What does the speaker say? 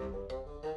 Música